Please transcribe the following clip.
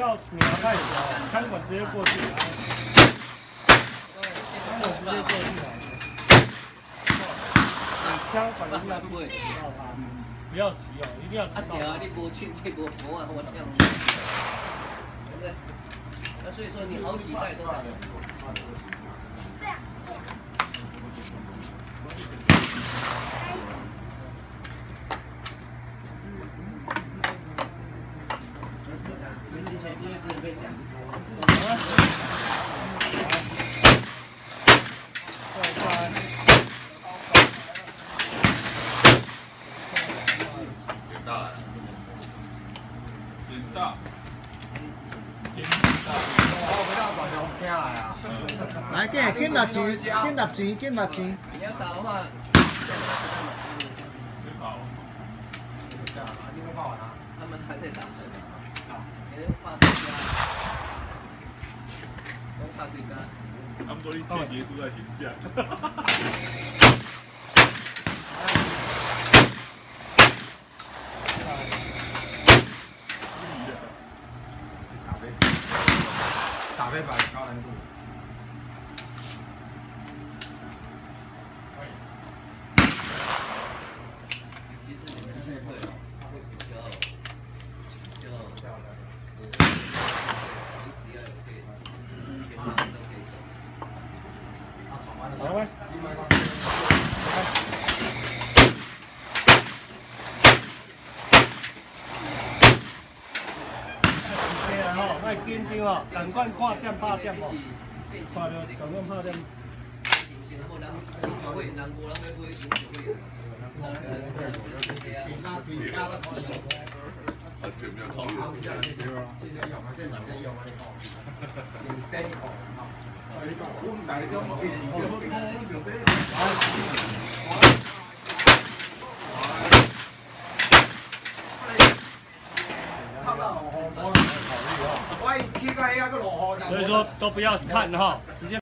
要瞄太久，看管直接过去，看管直接过去。你枪管一定要不到他，不要急哦，一定要知道。啊。对啊，你无亲戚无朋啊，我枪。对？那所以说你好几代都打。大，来，给给六钱，给六钱，给六钱。你要打的话，他们还在打，没人怕对家，都怕对家。他们说一切结束在停下。全部都可以走。来喂，对啊吼，卖紧张哦，赶快看点拍点哦，看着赶快拍点。完全没有考虑的时间。所以说都不要看哈，直接。